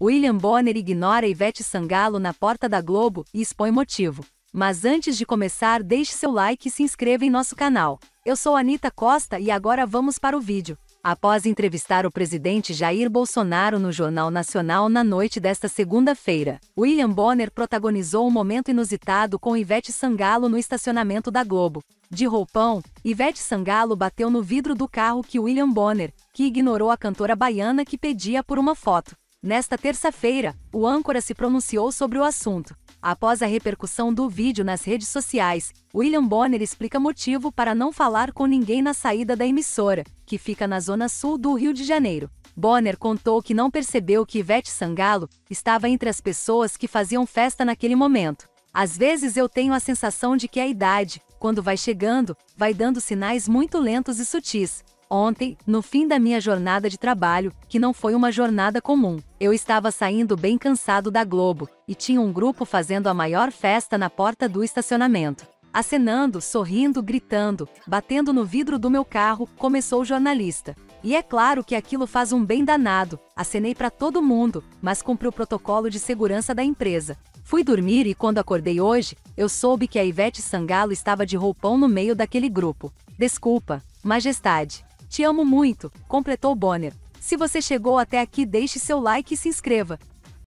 William Bonner ignora Ivete Sangalo na porta da Globo e expõe motivo. Mas antes de começar, deixe seu like e se inscreva em nosso canal. Eu sou Anita Costa e agora vamos para o vídeo. Após entrevistar o presidente Jair Bolsonaro no Jornal Nacional na noite desta segunda-feira, William Bonner protagonizou um momento inusitado com Ivete Sangalo no estacionamento da Globo. De roupão, Ivete Sangalo bateu no vidro do carro que William Bonner, que ignorou a cantora baiana que pedia por uma foto. Nesta terça-feira, o âncora se pronunciou sobre o assunto. Após a repercussão do vídeo nas redes sociais, William Bonner explica motivo para não falar com ninguém na saída da emissora, que fica na zona sul do Rio de Janeiro. Bonner contou que não percebeu que Ivete Sangalo estava entre as pessoas que faziam festa naquele momento. Às vezes eu tenho a sensação de que a idade, quando vai chegando, vai dando sinais muito lentos e sutis. Ontem, no fim da minha jornada de trabalho, que não foi uma jornada comum, eu estava saindo bem cansado da Globo, e tinha um grupo fazendo a maior festa na porta do estacionamento. Acenando, sorrindo, gritando, batendo no vidro do meu carro, começou o jornalista. E é claro que aquilo faz um bem danado, acenei para todo mundo, mas cumpri o protocolo de segurança da empresa. Fui dormir e quando acordei hoje, eu soube que a Ivete Sangalo estava de roupão no meio daquele grupo. Desculpa, majestade. Te amo muito, completou Bonner. Se você chegou até aqui, deixe seu like e se inscreva.